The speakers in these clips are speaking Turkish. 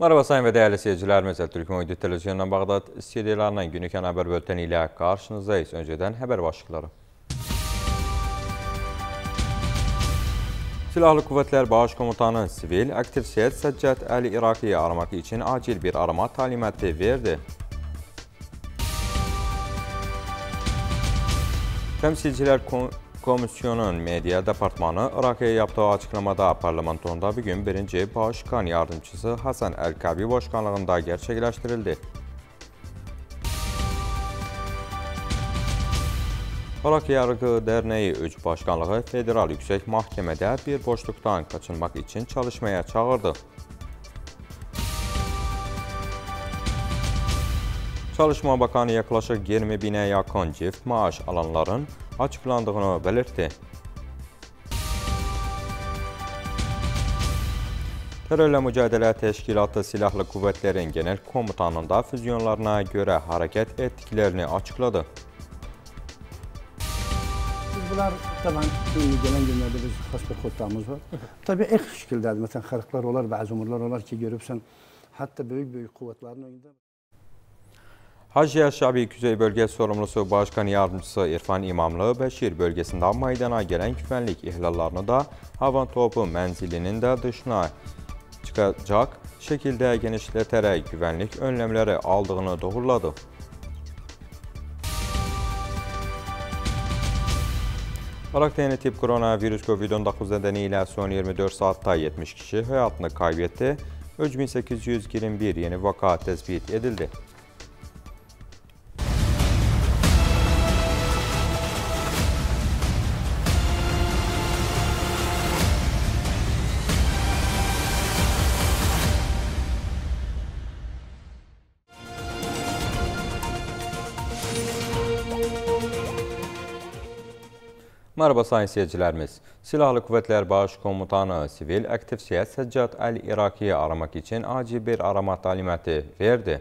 Merhaba sayın ve değerli seyircilerimiz. Türk Uydu Televizyonu'ndan Bağdat stüdyolarından günlük haber bülteni ile karşınızdayız. Önceden haber başlıkları. Silahlı Kuvvetler Baş Komutanı Sivil Aktivsiyet Seccad Ali Iraki'yi aramak için acil bir arama talimatı verdi. Temsilciler Komisyonun Medya Departmanı Irak'a yaptığı açıklamada parlamentonda bugün birinci Başkan Yardımcısı Hasan El-Kabi başkanlığında gerçekleştirildi. Irak Yargı Derneği 3 Başkanlığı Federal Yüksek Mahkemede bir boşluktan kaçınmak için çalışmaya çağırdı. Çalışma Bakanı yaklaşık 20 bine yakın çift maaş alanların açıqlandığını belirtdi. Terörlə mücadilə təşkilatı silahlı qüvvətlərin genel komutanında füzyonlarına görə hərəkət etdiklərini açıqladı. Bunlar tabii ki, gələn günlərdə biz xas bir xotdamız var. Təbii ek şəkildədir. Məsələn, xərqlər olar, bəzi umurlar olar ki, görübsən, hətta böyük-böyük qüvvətlərin önündə önünde Hacıya Şabi Küzey Bölge Sorumlusu Başkan Yardımcısı İrfan İmamlı Beşir bölgesinde meydana gelen güvenlik ihlallarını da havan topu menzilinin de dışına çıkacak şekilde genişleterek güvenlik önlemleri aldığını doğruladı. Irak'ta yeni tip koronavirüs COVID-19 nedeniyle son 24 saatte 70 kişi hayatını kaybetti. 3821 yeni vaka tespit edildi. Mərhaba sayın seyircilərimiz. Silahlı Qüvvətlər Baş Komutanı Sivil Aktiv Siyasi Səccad Əli İraqiyə aramaq üçün acil bir arama taliməti verdi.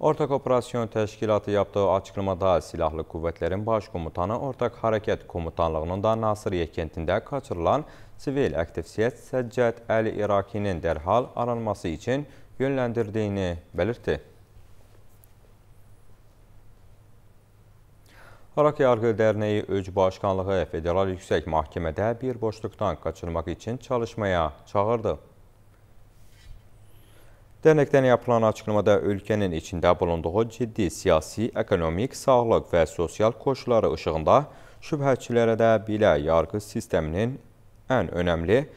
Ortaq Operasyon Təşkilatı yaptığı açıqlamada Silahlı Qüvvətlərin Baş Komutanı Ortaq Hərəkət Komutanlığının da Nasır Yekentində qaçırılan Sivil Aktiv Siyasi Səccad Əli İraqinin dərhal aranması üçün yönləndirdiyini belirtdi. Irak Yargı Derneği Öc Başkanlığı Federal Yüksek Mahkemede bir boşluktan kaçırmak için çalışmaya çağırdı. Dernekten yapılan açıklamada ülkenin içinde bulunduğu ciddi siyasi, ekonomik, sağlık ve sosyal koşulları ışığında şüphəçilərə də belə yargı sisteminin en önemli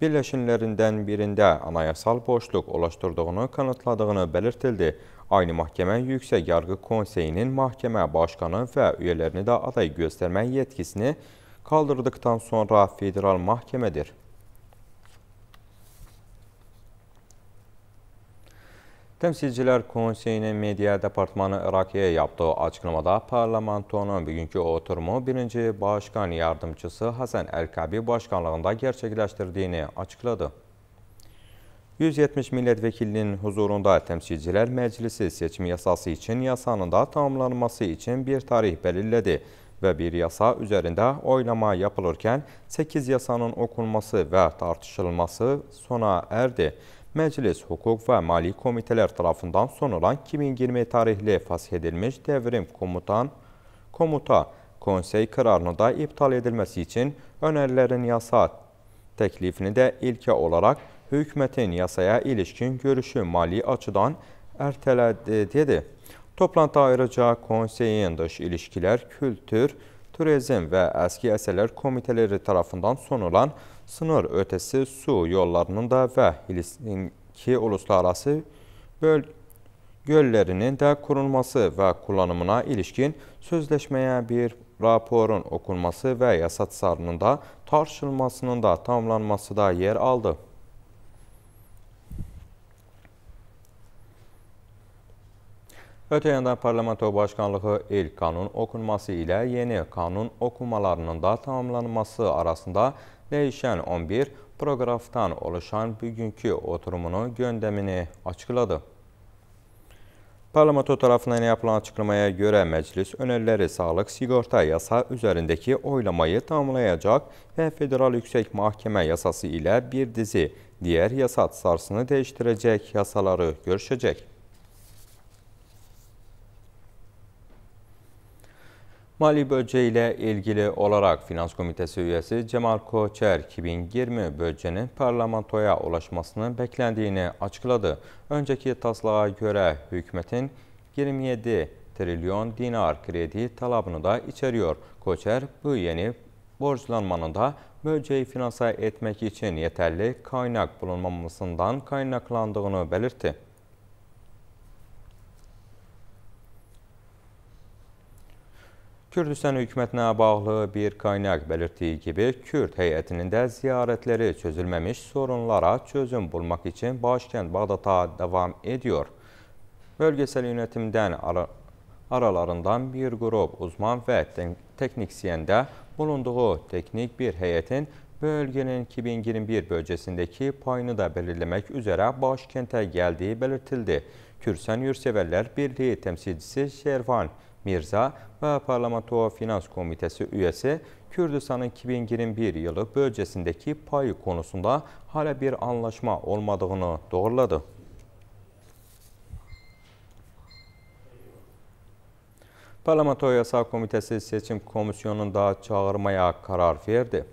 birleşimlerinden birinde anayasal boşluk oluşturduğunu kanıtladığını belirtildi. Aynı mahkeme Yüksek Yargı Konseyinin mahkeme başkanı ve üyelerini de aday gösterme yetkisini kaldırdıktan sonra federal mahkemedir. Temsilciler Konseyinin Medya Departmanı Iraki'ye yaptığı açıklamada parlamentonun bugünkü oturumu birinci başkan yardımcısı Hasan Erkabi başkanlığında gerçekleştirdiğini açıkladı. 170 milletvekilinin huzurunda temsilciler meclisi seçim yasası için yasanın da tamamlanması için bir tarih belirledi ve bir yasa üzerinde oylama yapılırken 8 yasanın okunması ve tartışılması sona erdi. Meclis Hukuk ve Mali Komiteler tarafından sunulan 2020 tarihli fashedilmiş devrim komutan komuta konsey kararını da iptal edilmesi için önerilerin yasa teklifini de ilke olarak hükümetin yasaya ilişkin görüşü mali açıdan erteledi dedi. Toplantıda ayrıca konseyin dış ilişkiler, kültür, turizm ve eski eserler komiteleri tarafından sunulan sınır ötesi su yollarının da ve Helsinki uluslararası böl göllerinin de kurulması ve kullanımına ilişkin sözleşmeye bir raporun okunması ve yasa tasarının da tartışılmasının da tamamlanması da yer aldı. Öte yandan Parlamento Başkanlığı ilk kanun okunması ile yeni kanun okumalarının da tamamlanması arasında değişen 11 paragraftan oluşan bugünkü oturumunu gündemini açıkladı. Parlamento tarafından yapılan açıklamaya göre meclis önerileri sağlık sigorta yasa üzerindeki oylamayı tamamlayacak ve Federal Yüksek Mahkeme yasası ile bir dizi diğer yasa tasarısını değiştirecek yasaları görüşecek. Mali bölge ile ilgili olarak Finans Komitesi üyesi Cemal Koçer 2020 bölgenin parlamentoya ulaşmasının beklendiğini açıkladı. Önceki taslağa göre hükümetin 27 trilyon dinar kredi talabını da içeriyor. Koçer bu yeni borçlanmanın da bölgeyi finanse etmek için yeterli kaynak bulunmamasından kaynaklandığını belirtti. Kürdistan hökumətinə bağlı bir qaynak belirtdiyi kimi, Kürd heyətinin də ziyarətləri çözülməmiş sorunlara çözüm bulmaq üçün başkənd Bağdata davam ediyor. Bölgesel yönetimdən ar aralarından bir qrup uzman və tekniksiyəndə bulunduğu teknik bir heyətin bölgənin 2021 bölgəsindəki payını da belirləmək üzrə başkəntə gəldiyi belirtildi. Kürsan Yurseverler Birliği temsilcisi Şervan Mirza ve Parlamento Finans Komitesi üyesi Kürdistan'ın 2021 yılı bölgesindeki payı konusunda hala bir anlaşma olmadığını doğruladı. Parlamento Yasa Komitesi Seçim Komisyonu'nda çağırmaya karar verdi.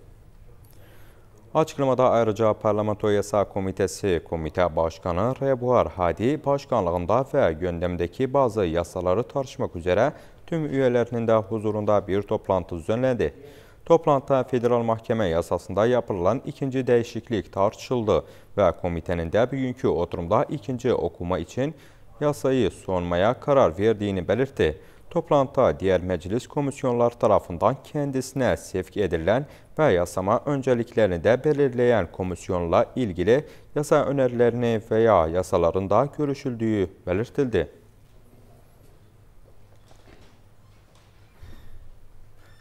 Açıklamada ayrıca Parlamento Yasa Komitesi Komite Başkanı Rebuhar Hadi başkanlığında ve gündemdeki bazı yasaları tartışmak üzere tüm üyelerinin de huzurunda bir toplantı düzenlendi. Toplantıda Federal Mahkeme yasasında yapılan ikinci değişiklik tartışıldı ve komitenin de bugünkü oturumda ikinci okuma için yasayı sunmaya karar verdiğini belirtti. Toplantıda diğer meclis komisyonlar tarafından kendisine sevk edilen ve yasama önceliklerini de belirleyen komisyonla ilgili yasa önerilerini veya yasalarında görüşüldüğü belirtildi.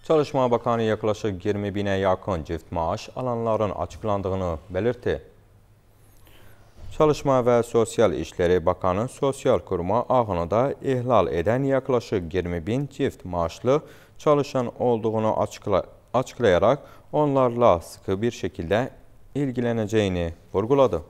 Çalışma Bakanı yaklaşık 20 bine yakın çift maaş alanların açıklandığını belirtti. Çalışma ve Sosyal İşleri Bakanı sosyal kuruma ağını da ihlal eden yaklaşık 20 bin çift maaşlı çalışan olduğunu açıkla açıklayarak onlarla sıkı bir şekilde ilgileneceğini vurguladı.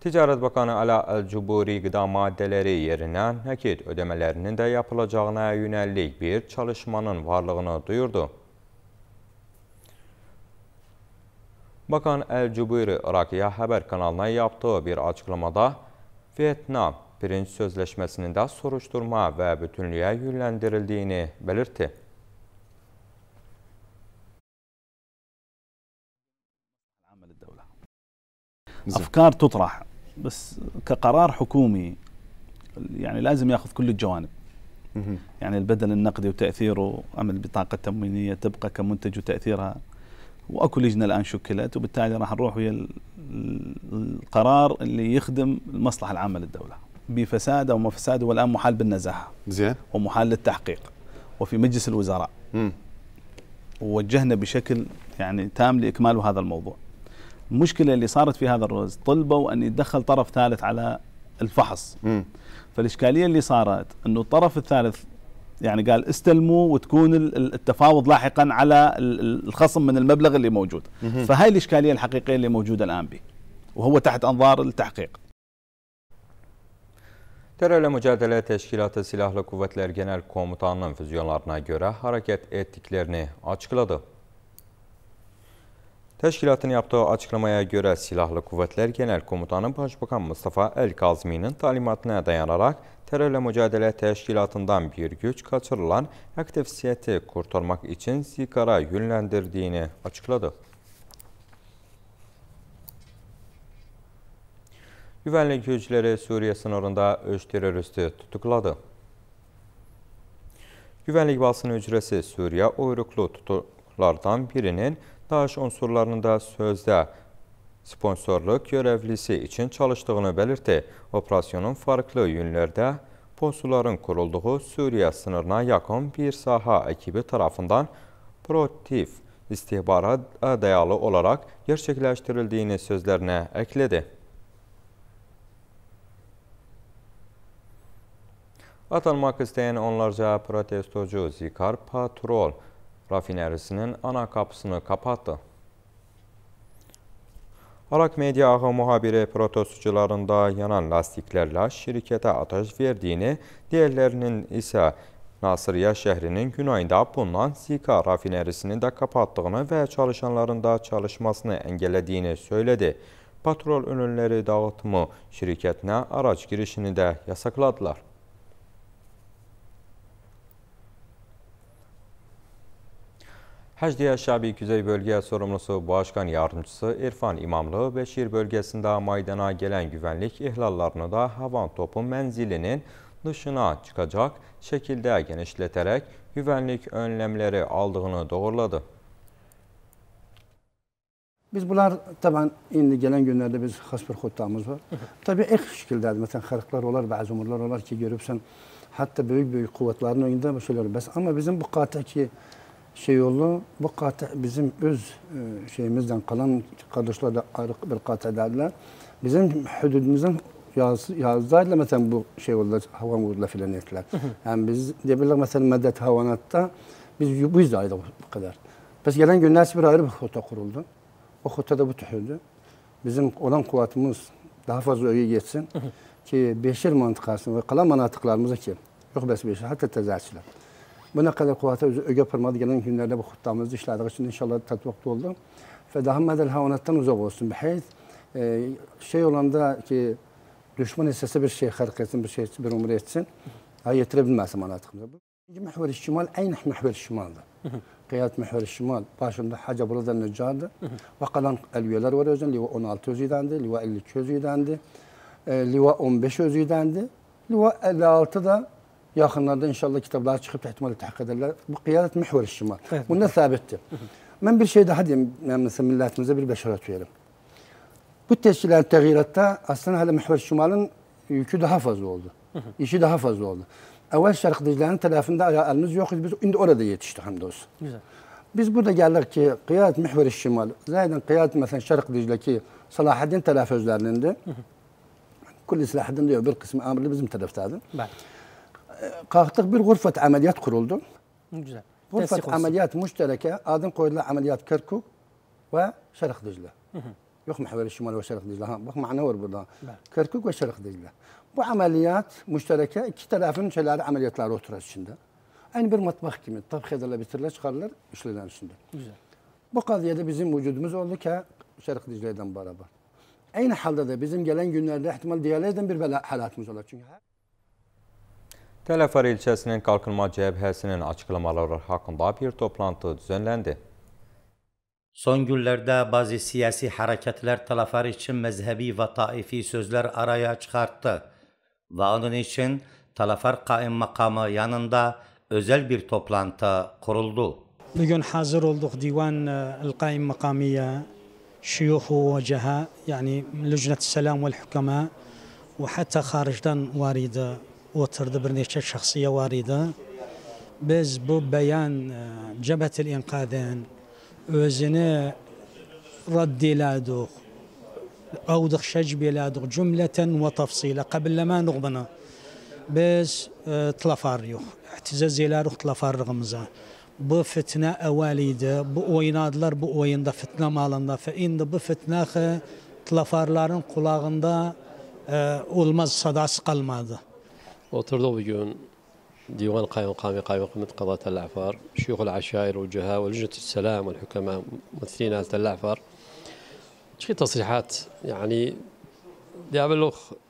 Ticaret Bakanı Ala El-Cuburi gıda maddeleri yerine nakit ödemelerinin de yapılacağına yönelik bir çalışmanın varlığını duyurdu. Bakan El-Cuburi Irakiya Haber kanalına yaptığı bir açıklamada Vietnam pirinç sözleşmesinin de soruşturma ve bütünlüğe yönlendirildiğini belirtti. افكار تطرح بس كقرار حكومي يعني لازم ياخذ كل الجوانب يعني البدل النقدي وتاثيره ام البطاقه التموينيه تبقى كمنتج وتاثيرها وأكو لجنة الآن شكلت وبالتالي راح نروح ويا القرار اللي يخدم المصلحه العامة للدولة. بفساد أو ما فساد هو الان محال بالنزاهة. زين. ومحال للتحقيق. وفي مجلس الوزراء. ووجهنا بشكل يعني تام لإكمال هذا الموضوع. المشكلة اللي صارت في هذا الرز طلبوا أن يتدخل طرف ثالث على الفحص. مم. فالإشكالية اللي صارت إنه الطرف الثالث يعني قال استلموا وتكون التفاوض لاحقا على الخصم من المبلغ اللي موجود فهاي الإشكالية الحقيقية اللي موجودة الآن به وهو تحت أنظار التحقيق Terörle Mücadele Teşkilatı Silahlı Kuvvetler Genel Komutanı'nın füzyonlarına göre hareket ettiklerini açıkladı. Teşkilatın yaptığı açıklamaya göre Silahlı Kuvvetler Genel Komutanı Başbakan Mustafa El-Kazmi'nin talimatına dayanarak terörle mücadele teşkilatından bir güç kaçırılan aktivistiyeti kurtarmak için Zikar'a yönlendirdiğini açıkladı. Güvenlik güçleri Suriye sınırında üç teröristi tutukladı. Güvenlik basını ücresi Suriye uyruklu tutuklardan birinin DAEŞ unsurlarının da sözde sponsorluk görevlisi için çalıştığını belirtti. Operasyonun farklı yönlerde postuların kurulduğu Suriye sınırına yakın bir saha ekibi tarafından proaktif istihbara dayalı olarak gerçekleştirildiğini sözlerine ekledi. Atılmak isteyen onlarca protestocu Zikar Patrol rafinerisinin ana kapısını kapattı. Arak Medya Ağı muhabiri protestocularında yanan lastiklerle şirkete ateş verdiğini, diğerlerinin ise Nasırya şehrinin güneyinde bulunan Zika rafinerisini de kapattığını ve çalışanların da çalışmasını engellediğini söyledi. Patrol ürünleri dağıtımı şirketine araç girişini de yasakladılar. Həcdiyə Şəbi Güzey Bölgə Sorumlusu Başkan Yardımcısı İrfan İmamlı Beşir bölgesinde maydana gelen güvenlik ihlallarını da havan topu menzilinin dışına çıkacak şekilde genişleterek güvenlik önlemleri aldığını doğruladı. Biz bunlar tabii indi gelen günlerde biz has bir var. tabii ek şekilde mesela harıklar olar, bazı umurlar olar ki görüpsen hatta büyük büyük kuvvetlerin önünde bir şeyler ama bizim bu kataki şey oldu. Bu kata bizim öz e, şeyimizden kalan kardeşler de ayrı bir kata derler. Bizim hududumuzun yaz, yazdayla mesela bu şey oldu hava vurdular filan ettiler. yani biz diyebilirler mesela medet havanatta biz bu yüzdaydı bu kadar. Biz gelen günler bir ayrı bir kota kuruldu. O kota da bu tühüldü. Bizim olan kuvvetimiz daha fazla öye geçsin ki Beşir mantıkasını ve kalan mantıklarımızı ki yok bes Beşir hatta tezahürçüler. Buna qədər qüvvətə ögə pırmadı gələn günlərdə bu xutbamızı işlədiyi üçün inşallah tətbiq oldu. Və daha mədəl həvanatdan uzaq olsun. Bəhəyiz e, şey olanda ki, düşman istəsə bir şey xərq etsin, bir şey bir umur etsin, ha, yetirə bilməsin manatımıza. Məhvəri şimal, aynə məhvəri şimaldır. Qiyat məhvəri şimal, başında Hacı Burada Nəccardır və qalan əlüyələr var özün, liva 16 özü idəndi, liva 52 özü e, liva 15 özü liva 56 da Yaxınlarda inşallah kitabları çıxıb ehtimal təhqiq edərlər. Bu qiyadət məhvəl şimal. Evet, Bunda sabitdir. Mən bir şey daha deyim, məsələn, millətimizə bir bəşarət verim. Bu təşkilərin təğyiratda əslən hələ məhvəl şimalın yükü daha fazla oldu. İşi daha fazla oldu. Əvvəl şərqdicilərin tərəfində əlimiz yox idi. Biz indi orada yetişdik həm də olsun. Güzel. Biz burada gəldik ki, qiyadət məhvəl şimal, zəydən qiyadət məsələn şərq Dicləki Salahaddin tərəf özlərinin Kulli Salahaddin diyor bir qismi əmrli bizim tərəfdədir. Bəli. kalktık bir gurfet ameliyat kuruldu. Güzel. Gurfet ameliyat müştereke adın koydular ameliyat Kerkuk ve Şarık Dicle. Yok mu Haveli Şimali ve Şarık Dicle? Ha, bak mana var burada. Kerkuk ve Şarık Dicle. Bu ameliyat müştereke iki tarafın şeyleri ameliyatları oturar içinde. Aynı bir matbah gibi. Tabak ederler, bitirirler, çıkarırlar, işlerler içinde. Güzel. Bu kadiyede bizim vücudumuz oldu ki Şarık Dicle'den beraber. Aynı halde de bizim gelen günlerde ihtimal diğerlerden bir bela halatımız olacak. Çünkü Tələfər ilçəsinin qalqınma cəbhəsinin açıqlamaları haqqında bir toplantı düzənləndi. Son günlərdə bəzi siyasi hərəkətlər Tələfər üçün məzhəbi və taifi sözlər araya çıxartdı və onun üçün Tələfər qaim maqamı yanında özəl bir toplantı quruldu. Bugün hazır olduq Divan e, Əl-Qaim Məqamiyyə, Şiyuxu və Cəhə, yəni Lücnət Səlam və Hükəmə və hətta xaricdən varidə خارجdan واردة وترد برنيشة شخصية واردة biz bu beyan cebhet الإنقاذين özünü رديلادوخ أوضخ شج بلادوخ جملة وتفصيلا قبل ما نغبنا biz tlafar اعتزاز يلاروخ tlafar رغمزة bu fitne evaliydi. Bu oynadılar bu oyunda fitne malında. Fe indi bu fitne tlafarların kulağında e, olmaz sadası kalmadı. وترضوا بيجون ديوان قائم قامي قائم قمة قضاة الأعفار شيوخ العشائر والجهاء ولجنة السلام والحكماء ممثلين آلة الأعفار. شي تصريحات؟ يعني دي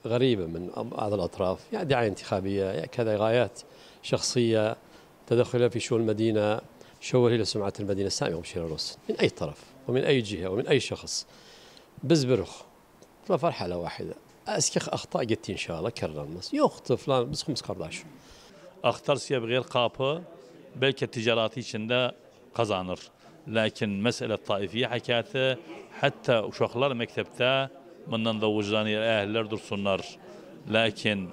غريبة من بعض الأطراف. يعني دعاية انتخابية يعني كذا غايات شخصية تدخل في شؤون المدينة شوه إلى سمعة المدينة السامية ومشير الروس من أي طرف؟ ومن أي جهة؟ ومن أي شخص؟ بزبرخ. فرحة واحدة. eski ahta gitti inşallah kerranmaz. Yoktu falan biz kumuz kardeş. Ahtar siyabgir kapı belki ticareti içinde kazanır. Lakin mesele taifiye hikayeti hatta uşaklar mektepte bundan da vicdani ehliler dursunlar. Lakin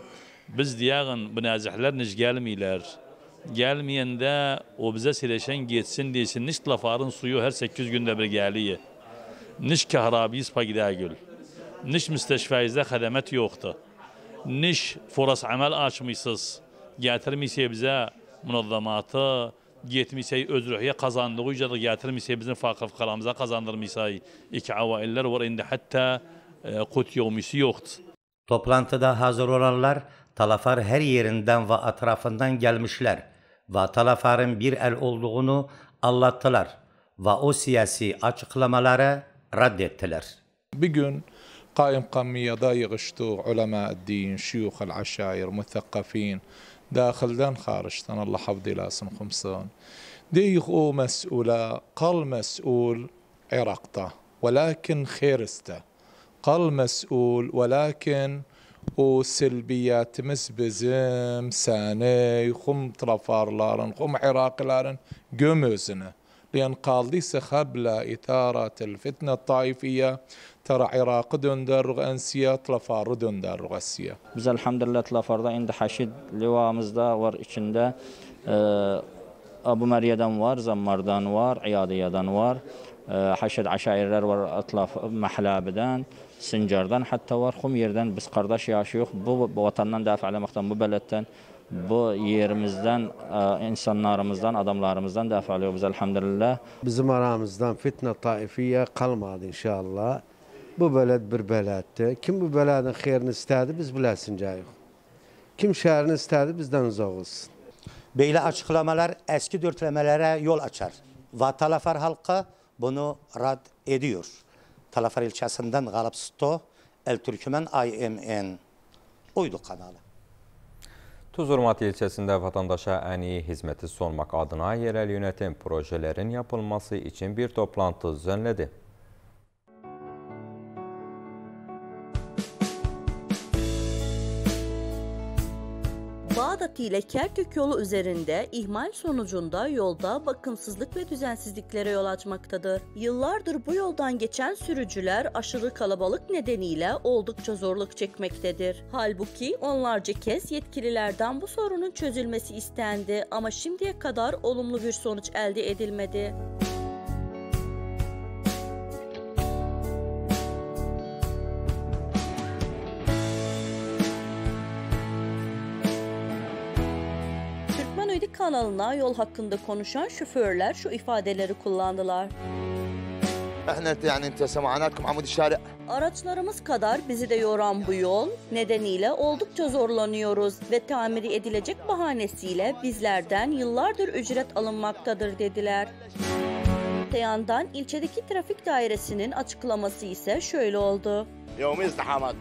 biz diyağın bu nazihler niş gelmiyorlar. Gelmeyende o bize sileşen geçsin desin niş lafarın suyu her 800 günde bir geliyor. Niş kahrabi ispa gider niş müsteşfeyizde hizmet yoktu. Niş foras amel açmışsız. Getirmişse bize münazzamatı, yetmişse özrühiye kazandığı ücreti getirmişse bizim fakir fıkaramıza kazandırmışsa iki availler var indi hatta kut e, yevmisi yoktu. Toplantıda hazır olanlar Talafar her yerinden ve atrafından gelmişler ve Talafar'ın bir el olduğunu anlattılar ve o siyasi açıklamaları reddettiler. Bir gün قائم قمية ضايق شتو علماء الدين شيوخ العشائر مثقفين داخل دن خارجتن الله حفظي لاسن خمسون ديخو مسؤولة قل مسؤول عراقته ولكن خيرسته. قل مسؤول ولكن أو سلبيات مسبزم ساني خم طرفار لارن خم عراق لارن قموزنا لأن قال ليس خبل إثارة الفتنة الطائفية ترى عراق دون در انسيا تلفار دون دار غسيا بز الحمد لله تلفار دا عند حشد لواء مزدا ور اتشندا آه، ابو مريدان وار زمردان وار عيادية دان وار آه، حشد عشائر وار اطلاف محلا بدان سنجردان حتى وار خم يردان بس قرداش يا شيخ بو وطننا دافع على مختم بو بلدتن bu آه، دافع insanlarımızdan, adamlarımızdan الحمد لله biz elhamdülillah. فتنة طائفية fitne إن شاء الله Bu beled bir beleddi. Kim bu beledin xeyrini istedi biz bilesincəyik. Kim şehrini istedi bizden uzak olsun. Böyle açıklamalar eski dörtlemelere yol açar. Ve Talafar halkı bunu rad ediyor. Talafar ilçesinden Galip Sto, El Türkmen IMN uydu kanalı. Tuzurmat ilçəsində vətəndaşa ən iyi hizməti sunmaq adına yerel yönetim projelerin yapılması için bir toplantı düzenledi. Bağdat ile Kerkük yolu üzerinde ihmal sonucunda yolda bakımsızlık ve düzensizliklere yol açmaktadır. Yıllardır bu yoldan geçen sürücüler aşırı kalabalık nedeniyle oldukça zorluk çekmektedir. Halbuki onlarca kez yetkililerden bu sorunun çözülmesi istendi ama şimdiye kadar olumlu bir sonuç elde edilmedi. kanalına yol hakkında konuşan şoförler şu ifadeleri kullandılar. احنا يعني انت سمعناكم عمود الشارع Araçlarımız kadar bizi de yoran bu yol nedeniyle oldukça zorlanıyoruz ve tamiri edilecek bahanesiyle bizlerden yıllardır ücret alınmaktadır dediler. Öte yandan ilçedeki trafik dairesinin açıklaması ise şöyle oldu. يوميا ازدحامات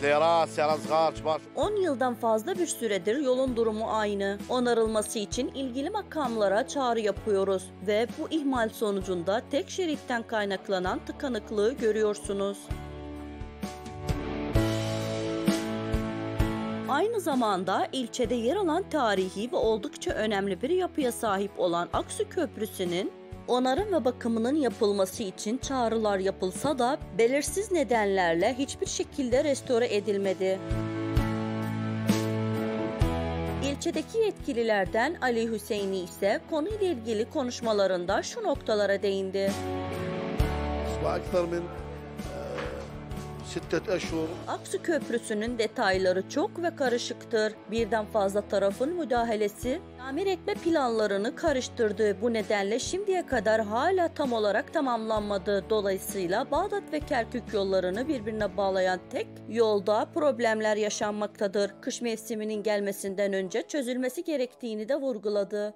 Klerans, Yalans Garç var. 10 yıldan fazla bir süredir yolun durumu aynı. Onarılması için ilgili makamlara çağrı yapıyoruz ve bu ihmal sonucunda tek şeritten kaynaklanan tıkanıklığı görüyorsunuz. Aynı zamanda ilçede yer alan tarihi ve oldukça önemli bir yapıya sahip olan Aksu Köprüsü'nün onarım ve bakımının yapılması için çağrılar yapılsa da belirsiz nedenlerle hiçbir şekilde restore edilmedi. İlçedeki yetkililerden Ali Hüseyin'i ise konuyla ilgili konuşmalarında şu noktalara değindi. Sıla Şiddet eşhur. Aksu Köprüsü'nün detayları çok ve karışıktır. Birden fazla tarafın müdahalesi tamir etme planlarını karıştırdı. Bu nedenle şimdiye kadar hala tam olarak tamamlanmadı. Dolayısıyla Bağdat ve Kerkük yollarını birbirine bağlayan tek yolda problemler yaşanmaktadır. Kış mevsiminin gelmesinden önce çözülmesi gerektiğini de vurguladı.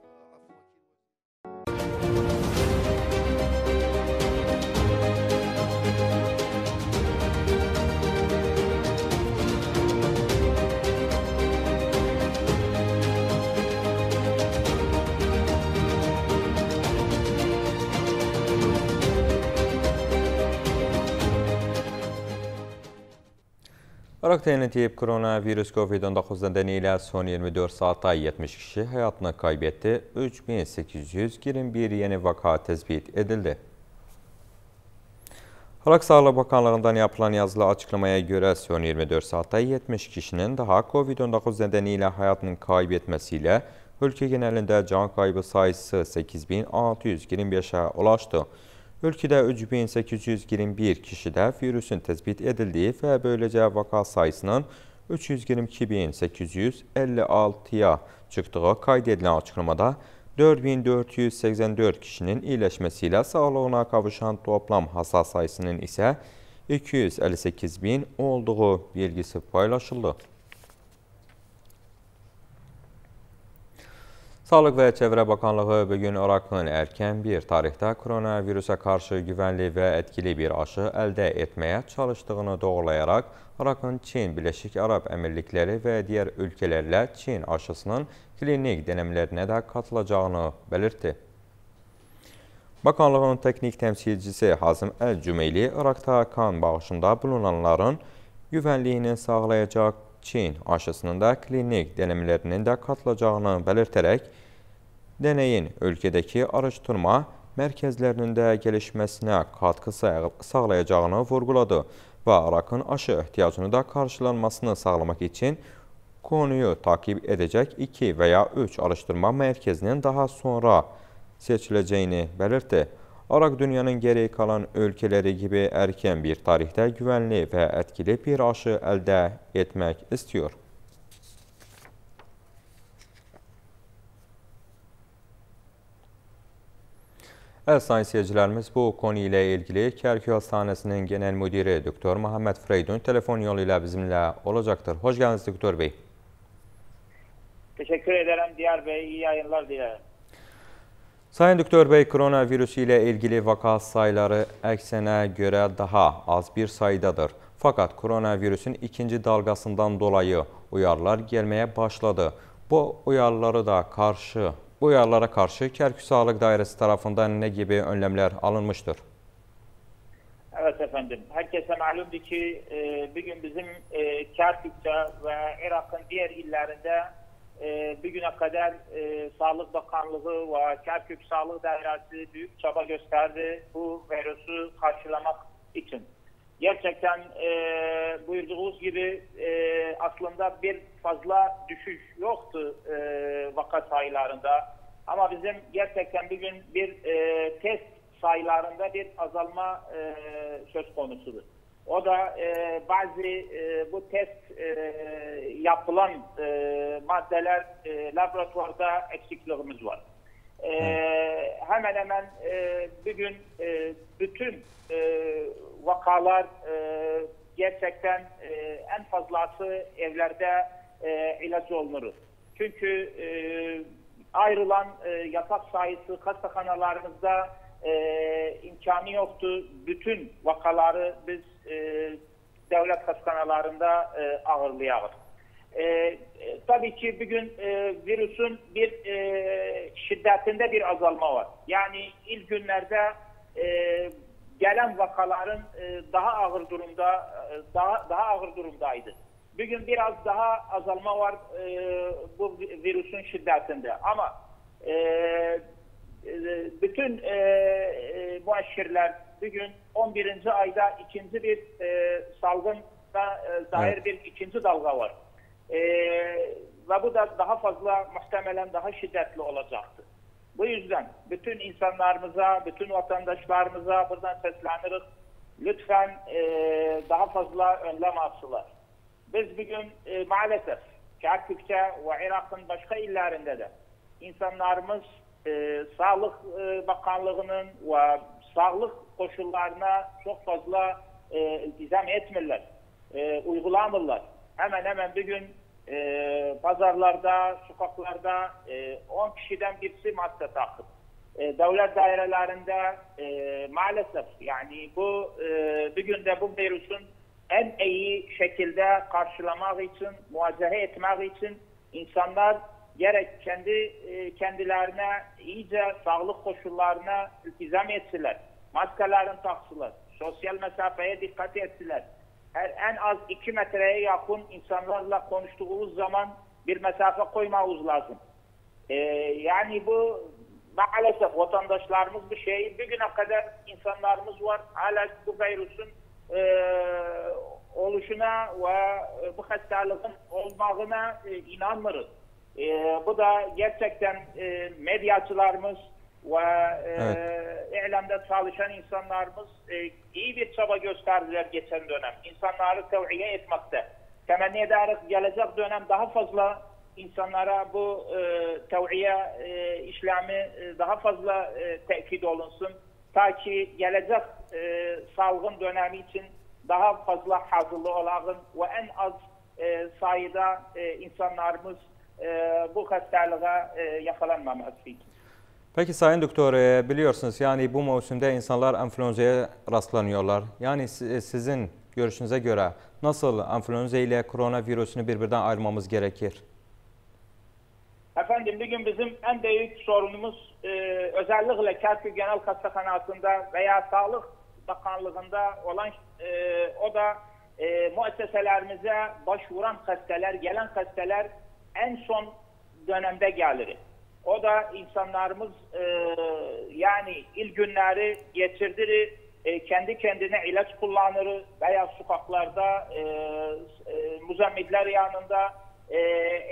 TNT koronavirüs COVID-19 nedeniyle son 24 saatte 70 kişi hayatını kaybetti. 3821 yeni vaka tespit edildi. Halk Sağlığı Bakanlığı'ndan yapılan yazılı açıklamaya göre son 24 saatte 70 kişinin daha COVID-19 nedeniyle hayatını kaybetmesiyle ülke genelinde can kaybı sayısı 8625'e ulaştı. Ölkədə 3821 kişidə virüsün təsbit edildiyi və böyləcə vaka sayısının 322856-ya çıxdığı qayd edilən açıqlamada 4484 kişinin iyiləşməsi ilə sağlığına qavuşan toplam hasta sayısının isə 258 bin olduğu bilgisi paylaşıldı. Sağlıq və Çevrə Bakanlığı bu gün Irakın erkən bir tarixdə koronavirusa qarşı güvənli və ətkili bir aşı əldə etməyə çalışdığını doğrulayaraq, Irakın Çin, Birləşik Arab Əmirlikləri və digər ölkələrlə Çin aşısının klinik denəmlərinə də qatılacağını belirtdi. Bakanlığın texnik təmsilcisi Hazım Əl-Cümeyli Irakda kan bağışında bulunanların güvənliyini sağlayacaq Çin aşısının da klinik denəmlərinin də qatılacağını belirtərək, deneyin ülkedeki araştırma merkezlerinin de gelişmesine katkı sağlayacağını vurguladı ve Irak'ın aşı ihtiyacını da karşılanmasını sağlamak için konuyu takip edecek 2 veya 3 araştırma merkezinin daha sonra seçileceğini belirtti. Irak dünyanın geri kalan ülkeleri gibi erken bir tarihte güvenli ve etkili bir aşı elde etmek istiyor. Evet sayın seyircilerimiz bu konu ile ilgili Kerköy Hastanesi'nin genel müdiri Doktor Muhammed Freydun telefon yoluyla bizimle olacaktır. Hoş geldiniz Doktor Bey. Teşekkür ederim Diyar Bey. İyi yayınlar dilerim. Sayın Doktor Bey, koronavirüs ile ilgili vaka sayıları eksene göre daha az bir sayıdadır. Fakat koronavirüsün ikinci dalgasından dolayı uyarılar gelmeye başladı. Bu uyarıları da karşı, bu uyarılara karşı Kerkük Sağlık Dairesi tarafından ne gibi önlemler alınmıştır? Evet efendim. Herkese malumdu ki e, bizim e, Kerkük'te ve Irak'ın diğer illerinde e, bugüne kadar e, Sağlık Bakanlığı ve Kerkük Sağlık Dairesi büyük çaba gösterdi bu virüsü karşılamak için. Gerçekten e, buyurduğunuz gibi e, aslında bir fazla düşüş yoktu e, vaka sayılarında. Ama bizim gerçekten bugün bir e, test sayılarında bir azalma e, söz konusudur. O da e, bazı e, bu test e, yapılan e, maddeler e, laboratuvarda eksikliğimiz var. E, hemen hemen e, bugün e, bütün e, vakalar e, gerçekten e, en fazlası evlerde e, ilaç olunur. Çünkü e, ayrılan e, yatak sayısı hastanelerimizde e, imkanı yoktu. Bütün vakaları biz e, devlet hastanelerinde e, ağırlayalım. E, e, tabii ki bugün e, virüsün bir e, şiddetinde bir azalma var. Yani ilk günlerde e, gelen vakaların e, daha ağır durumda e, daha daha ağır durumdaydı. Bugün biraz daha azalma var e, bu virüsün şiddetinde ama e, e, bütün e, e, muaşirler bugün 11. ayda ikinci bir e, salgına e, dair evet. bir ikinci dalga var. E, ve bu da daha fazla muhtemelen daha şiddetli olacaktır. Bu yüzden bütün insanlarımıza, bütün vatandaşlarımıza buradan sesleniriz. Lütfen e, daha fazla önlem alsınlar. Biz bugün e, maalesef Kerkük'te ve Irak'ın başka illerinde de insanlarımız e, Sağlık e, Bakanlığı'nın ve sağlık koşullarına çok fazla e, iltizam etmirler, e, uygulamırlar. Hemen hemen bir gün e, pazarlarda, sokaklarda e, 10 kişiden birisi maske takıp e, devlet dairelerinde e, maalesef yani bu e, bir günde bu virüsün en iyi şekilde karşılamak için, muazzeh etmek için insanlar gerek kendi e, kendilerine iyice sağlık koşullarına iltizam etsinler. Maskelerini taksınlar. Sosyal mesafeye dikkat etsinler. Her, en az iki metreye yakın insanlarla konuştuğumuz zaman bir mesafe koymamız lazım. Ee, yani bu maalesef vatandaşlarımız bir şey. Bir güne kadar insanlarımız var. Hala bu virüsün e, oluşuna ve bu hastalığın olmağına e, inanmıyoruz. E, bu da gerçekten e, medyacılarımız ve e, evet. ilamda çalışan insanlarımız e, iyi bir çaba gösterdiler geçen dönem. İnsanları tevhiye etmekte. Temenni ederiz gelecek dönem daha fazla insanlara bu e, tev'iye e, işlemi e, daha fazla e, tekit olunsun. Ta ki gelecek e, salgın dönemi için daha fazla hazırlı olalım ve en az e, sayıda e, insanlarımız e, bu hastalığa e, yakalanmaması için. Peki Sayın Doktor, e, biliyorsunuz yani bu mevsimde insanlar enfluenza'ya rastlanıyorlar. Yani si- sizin görüşünüze göre nasıl enfluenza ile koronavirüsünü birbirinden ayırmamız gerekir? Efendim bugün bizim en büyük sorunumuz e, özellikle Kerkük Genel Hastahanası'nda veya Sağlık Bakanlığı'nda olan e, o da e, müesseselerimize başvuran hastalar, gelen hastalar en son dönemde gelir. O da insanlarımız e, yani ilk günleri geçirdirir, e, kendi kendine ilaç kullanır veya sokaklarda e, e, muzammitler yanında e,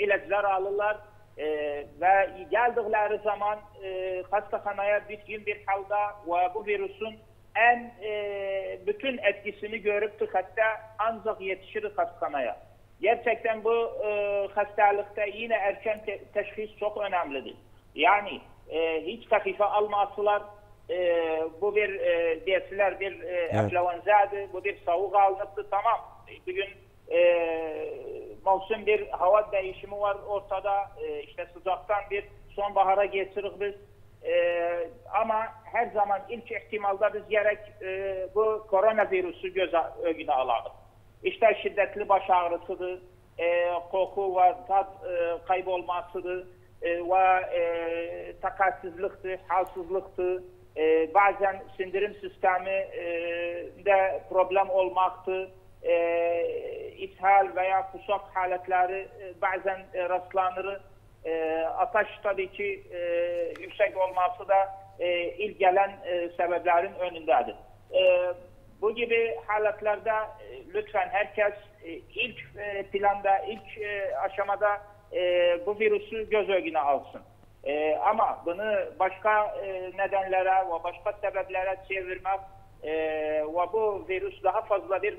ilaçlar alırlar. Ee, ve geldikleri zaman e, hastahanaya bitkin bir halde ve bu virüsün en e, bütün etkisini görüp hatta ancak yetişir hastaneye. Gerçekten bu e, hastalıkta yine erken te- teşhis çok önemlidir. Yani e, hiç hafife almasılar e, bu bir e, deseler bir e, enfluenzadır, bu bir soğuk alınıptı tamam. Bugün e, mevsim bir hava değişimi var ortada. E, işte sıcaktan bir sonbahara geçirik biz. E, ama her zaman ilk ihtimalda biz gerek e, bu koronavirüsü göz önüne alalım. İşte şiddetli baş ağrısıdır, e, koku ve tat e, kaybolmasıdır e, ve e, takatsizliktir, halsizliktir. E, bazen sindirim sistemi e, de problem olmaktır. E, ishal veya kusak haletleri e, bazen e, rastlanır. E, ateş tabii ki e, yüksek olması da e, ilk gelen e, sebeplerin önündedir. E, bu gibi haletlerde e, lütfen herkes e, ilk e, planda, ilk e, aşamada e, bu virüsü göz önüne alsın. E, ama bunu başka e, nedenlere ve başka sebeplere çevirmek e, ve bu virüs daha fazla bir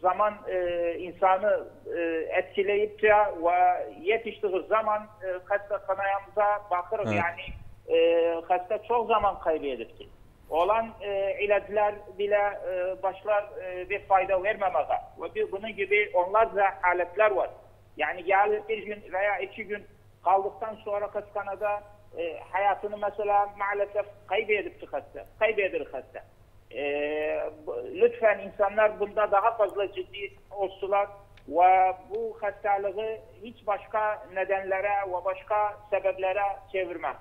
zaman e, insanı e, etkileyip de ve yetiştiği zaman e, hastahanemize bakırız Evet. yani e, hasta çok zaman kaybedipti. Olan e, ilaçlar bile e, başlar e, bir fayda vermemeye ve bir, bunun gibi onlarca haletler var. Yani gelip bir gün veya iki gün kaldıktan sonra hastanede e, hayatını mesela maalesef kaybedip hasta, kaybedir hasta. E, lütfen insanlar bunda daha fazla ciddi olsunlar ve bu hastalığı hiç başka nedenlere ve başka sebeplere çevirmez.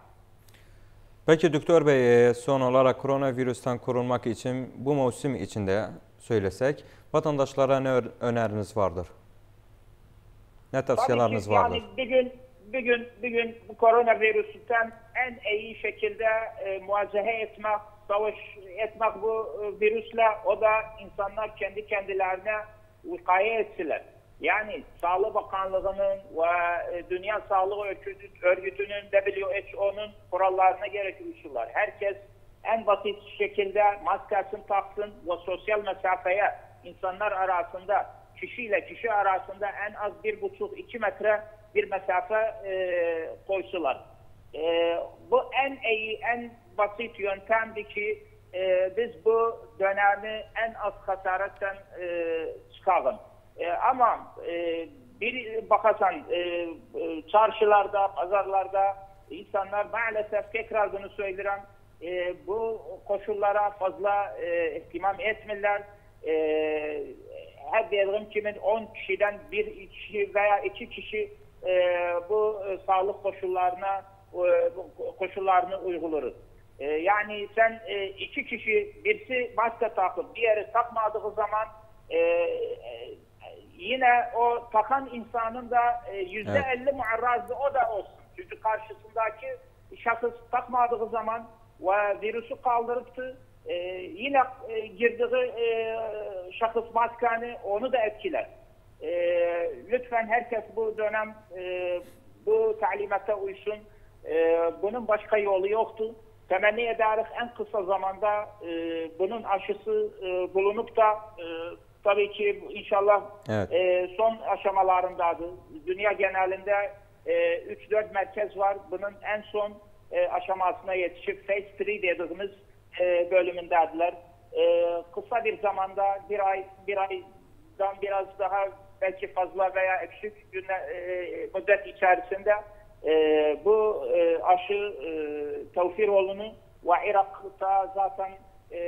Peki Doktor Bey, e, son olarak koronavirüsten korunmak için bu mevsim içinde söylesek vatandaşlara ne öneriniz vardır? Ne tavsiyeleriniz Tabii ki vardır? Yani bir gün bir gün bir gün bu koronavirüsten en iyi şekilde e, muvazehe etmek, savaş etmek bu e, virüsle o da insanlar kendi kendilerine vikaye etsinler. Yani Sağlık Bakanlığı'nın ve e, Dünya Sağlık Örgütü- Örgütü'nün WHO'nun kurallarına gerek uysunlar. Herkes en basit şekilde maskesini taksın ve sosyal mesafeye insanlar arasında kişiyle kişi arasında en az bir buçuk iki metre bir mesafe e, koysular. E, bu en iyi, en basit yöntemdi ki e, biz bu dönemi en az hasaretten e, çıkalım. E, ama e, bir bakarsan e, e, çarşılarda, pazarlarda insanlar maalesef tekrar bunu e, bu koşullara fazla e, ihtimam etmirler. E, her diyelim kimin 10 kişiden bir kişi veya iki kişi e, bu e, sağlık koşullarına e, koşullarını uygularız. E, yani sen e, iki kişi birisi maske takıp diğeri takmadığı zaman e, e, yine o takan insanın da e, yüzde elli muarrazı o da olsun. Çünkü karşısındaki şahıs takmadığı zaman ve virüsü kaldırıptı e, yine e, girdiği e, şahıs maskeni onu da etkiler. E, lütfen herkes bu dönem e, bu talimata uysun. E, bunun başka yolu yoktu. Temenni ederiz en kısa zamanda e, bunun aşısı e, bulunup da e, tabii ki inşallah Evet. e, son aşamalarındadır. Dünya genelinde e, 3-4 merkez var. Bunun en son e, aşamasına yetişip Phase 3 dediğimiz e, bölümündediler. E, kısa bir zamanda bir ay bir aydan biraz daha belki fazla veya eksik günle, e, müddet içerisinde e, bu e, aşı e, Tevfiroğlu'nu ve Irak'ta zaten e,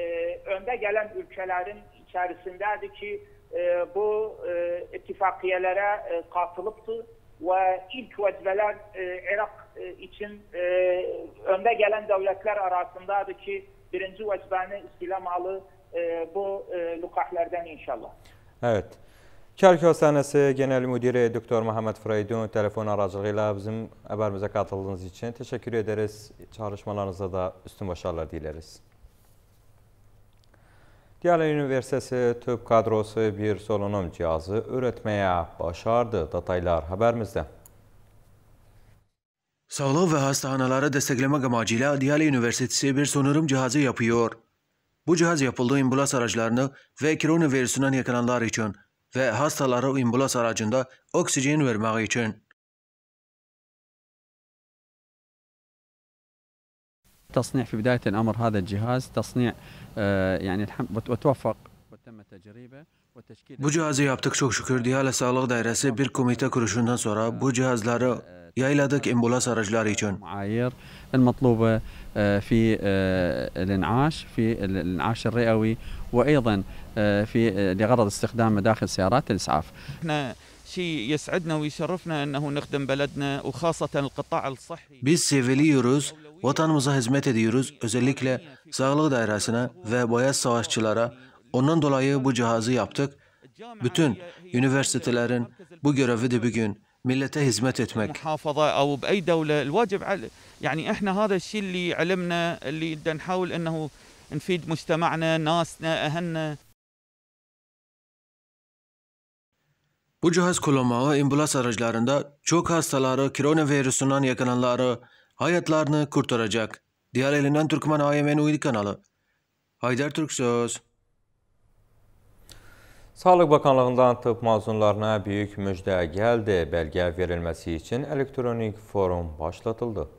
önde gelen ülkelerin içerisindeydi ki e, bu e, ittifakiyelere e, katılıptı ve ilk vecibeler e, Irak e, için e, önde gelen devletler arasındaydı ki birinci vecibeni istilam alı e, bu e, lukahlerden inşallah. Evet. Kerkük Hastanesi Genel Müdiri Doktor Muhammed Freydun telefon aracılığıyla bizim haberimize katıldığınız için teşekkür ederiz. Çalışmalarınızda da üstün başarılar dileriz. Diyala Üniversitesi tıp kadrosu bir solunum cihazı üretmeye başardı. Detaylar haberimizde. Sağlık ve hastaneleri desteklemek amacıyla Diyala Üniversitesi bir solunum cihazı yapıyor. Bu cihaz yapıldığı ambulans araçlarını ve koronavirüsünden yakalananlar için ve hastalara ambulans aracında oksijen vermek için. تصنيع في بداية الأمر هذا الجهاز تصنيع آه، يعني الحمد وتوفق وتم تجربه bu jihoziyapdik shuk shukur deyala sog'liq dairasi bir qo'mita kurishidan so'ra bu jihozlari yayladik embulas arachlari uchun المطلوبة آه، في آه، الانعاش في الانعاش الرئوي وأيضا في لغرض استخدام داخل سيارات الإسعاف. إحنا شيء يسعدنا ويشرفنا أنه نخدم بلدنا وخاصة القطاع الصحي. بس sevili yuruz vatanımıza hizmet ediyoruz. Özellikle Sağlık Dairesi'ne ve boyaz savaşçılara. Ondan dolayı bu cihazı yaptık. Bütün üniversitelerin bu görevi de bugün millete hizmet etmek. محافظة او باي دولة الواجب على يعني احنا هذا الشيء اللي علمنا اللي بدنا نحاول انه نفيد مجتمعنا ناسنا اهلنا Bu cihaz kullanmağı ambulans araçlarında çok hastaları, koronavirüsünden yakalananları hayatlarını kurtaracak. Diğer elinden Türkmen AYM'nin uydu kanalı. Haydar Türk Söz. Sağlık Bakanlığından tıp mazunlarına büyük müjde geldi. Belge verilmesi için elektronik forum başlatıldı.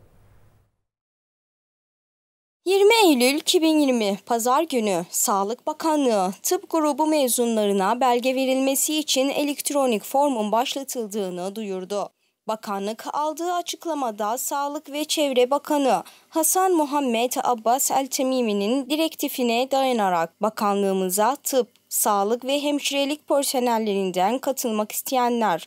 20 Eylül 2020 Pazar günü Sağlık Bakanlığı tıp grubu mezunlarına belge verilmesi için elektronik formun başlatıldığını duyurdu. Bakanlık aldığı açıklamada Sağlık ve Çevre Bakanı Hasan Muhammed Abbas El-Temimi'nin direktifine dayanarak bakanlığımıza tıp, sağlık ve hemşirelik personellerinden katılmak isteyenler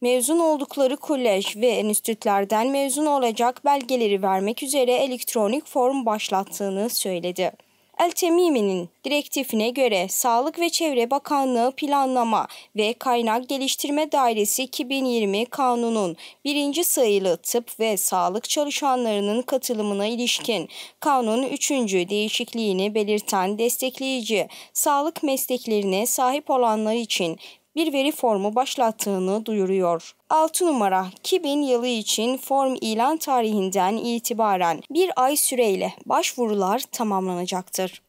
mezun oldukları kolej ve enstitülerden mezun olacak belgeleri vermek üzere elektronik form başlattığını söyledi. El Temimi'nin direktifine göre Sağlık ve Çevre Bakanlığı Planlama ve Kaynak Geliştirme Dairesi 2020 kanunun birinci sayılı tıp ve sağlık çalışanlarının katılımına ilişkin kanun 3. değişikliğini belirten destekleyici sağlık mesleklerine sahip olanlar için bir veri formu başlattığını duyuruyor. 6 numara 2000 yılı için form ilan tarihinden itibaren bir ay süreyle başvurular tamamlanacaktır.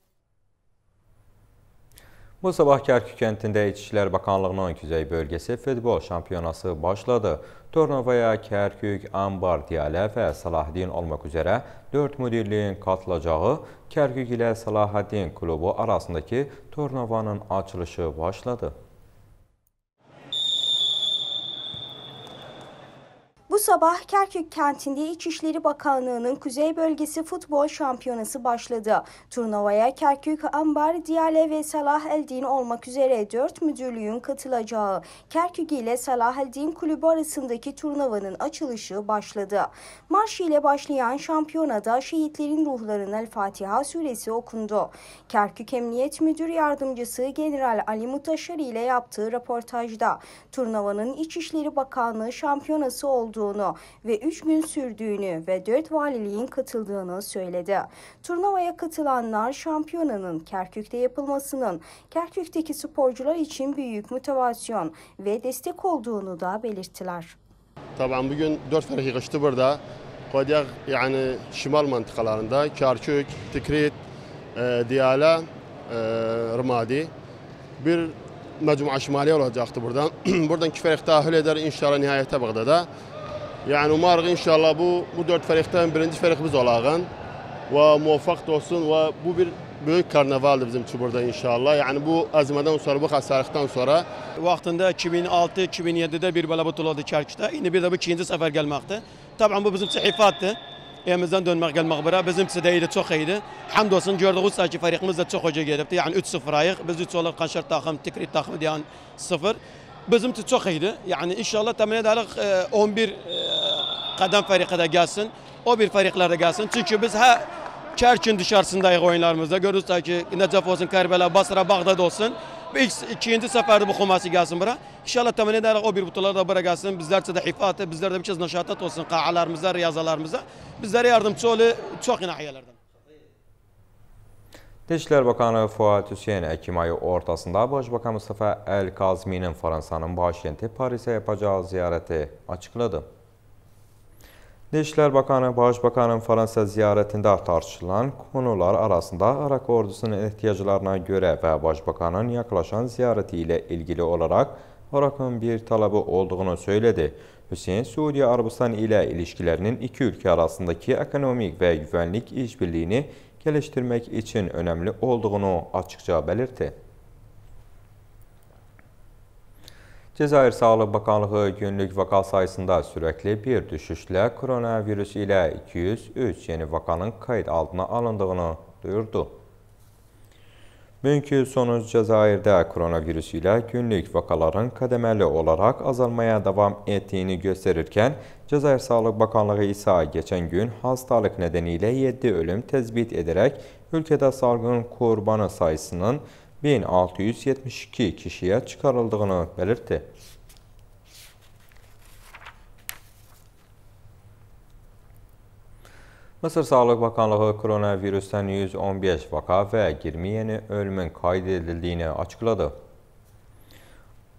Bu sabah Kerkük kentində İçişlər Bakanlığının Küzey bölgesi futbol şampiyonası başladı. Turnuvaya Kerkük, Ambar, Diyalə və Salahdin olmaq üzrə 4 müdirliyin katılacağı Kerkük ilə Salahaddin klubu arasındakı turnuvanın açılışı başladı. Bu sabah Kerkük kentinde İçişleri Bakanlığı'nın Kuzey Bölgesi Futbol Şampiyonası başladı. Turnuvaya Kerkük, Ambar, Diyale ve Salah Eldin olmak üzere 4 müdürlüğün katılacağı Kerkük ile Salah Eldin kulübü arasındaki turnuvanın açılışı başladı. Marş ile başlayan şampiyonada şehitlerin ruhlarına El Fatiha suresi okundu. Kerkük Emniyet Müdür Yardımcısı General Ali Mutaşar ile yaptığı röportajda turnuvanın İçişleri Bakanlığı şampiyonası olduğu olduğunu ve 3 gün sürdüğünü ve 4 valiliğin katıldığını söyledi. Turnuvaya katılanlar şampiyonanın Kerkük'te yapılmasının Kerkük'teki sporcular için büyük motivasyon ve destek olduğunu da belirttiler. Tabii bugün 4 farklı kaçtı burada. Kodyak yani şimal mantıkalarında Kerkük, Tikrit, e, Diyala, e, Rımadi bir mecmua şimaliye olacaktı buradan. buradan iki ferek tahil eder inşallah nihayete Bağdat'a. Yani umarıq inşallah bu bu dört fərqdən birinci fərq biz olağın ve muvaffaq da olsun ve bu bir büyük karnavaldır bizim için burada inşallah. Yani bu azimeden sonra, bu hastalıktan sonra Vaxtında 2006-2007'de bir belə butuladı Kərkükdə. İndi bir də bu ikinci səfər gəlməkdir. Tabii bu bizim üçün hifatdır. Evimizden dönmek gelmek bura bizim de iyiydi, çok iyiydi. Hamdolsun gördüğünüz ki farikimiz de çok hoca gelipti. Yani 3-0 ayık. Biz 3 olarak Kanşar takım, Tikrit takımı diyen 0. Bizim için çok iyiydi. Yani inşallah temin ederek 11 kadem farikada gelsin. O bir fariklarda gelsin. Çünkü biz ha Kerkün dışarısındayız oyunlarımızda. Görürsünüz ki Necef olsun, Kerbela, Basra, Bağdat olsun. İlk, ikinci seferde bu kuması gelsin bura. İnşallah temin ederek o bir butular da bura gelsin. Bizler de hifatı, bizler de bir kez neşatat olsun. Kaalarımıza, riyazalarımıza. Bizlere yardımcı olu çok nahiyelerden. Dışişlər Bakanı Fuad Hüseyin Əkim ayı ortasında Başbakan Mustafa Əl-Kazminin Fransanın başkenti Parisə yapacağı ziyarəti açıqladı. Dışişlər Bakanı Başbakanın Fransa ziyarətində tartışılan konular arasında Irak ordusunun ehtiyaclarına görə və Başbakanın yaklaşan ziyarəti ilə ilgili olaraq Irakın bir tələbi olduğunu söyledi. Hüseyin Suudiyə Arabistan ilə ilişkilərinin iki ülke arasındaki ekonomik və güvənlik işbirliyini geliştirmek için önemli olduğunu açıkça belirtti. Cezayir Sağlık Bakanlığı günlük vaka sayısında sürekli bir düşüşle koronavirüs ile 203 yeni vakanın kayıt altına alındığını duyurdu. Bugünkü sonuç Cezayir'de koronavirüs ile günlük vakaların kademeli olarak azalmaya devam ettiğini gösterirken, Cezayir Sağlık Bakanlığı ise geçen gün hastalık nedeniyle 7 ölüm tespit ederek ülkede salgın kurbanı sayısının 1672 kişiye çıkarıldığını belirtti. Mısır Sağlık Bakanlığı koronavirüsten 115 vaka ve 20 yeni ölümün kaydedildiğini açıkladı.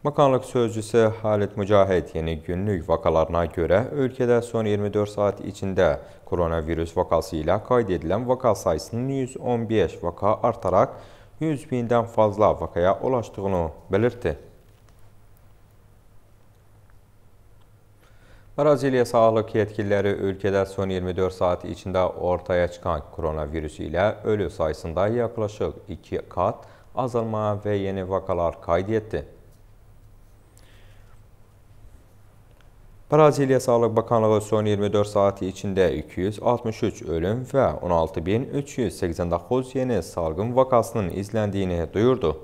Bakanlık sözcüsü Halit Mücahit yeni günlük vakalarına göre ülkede son 24 saat içinde koronavirüs vakasıyla kaydedilen vaka sayısının 115 vaka artarak 100 binden fazla vakaya ulaştığını belirtti. Braziliya sağlık yetkililəri ölkədə son 24 saat içində ortaya çıxan koronavirüsü ilə ölü sayısında yaklaşık 2 kat azalma və yeni vakalar kayd etdi. Braziliya Sağlık Bakanlığı son 24 saat içində 263 ölüm və 16389 yeni salgın vakasının izləndiyini duyurdu.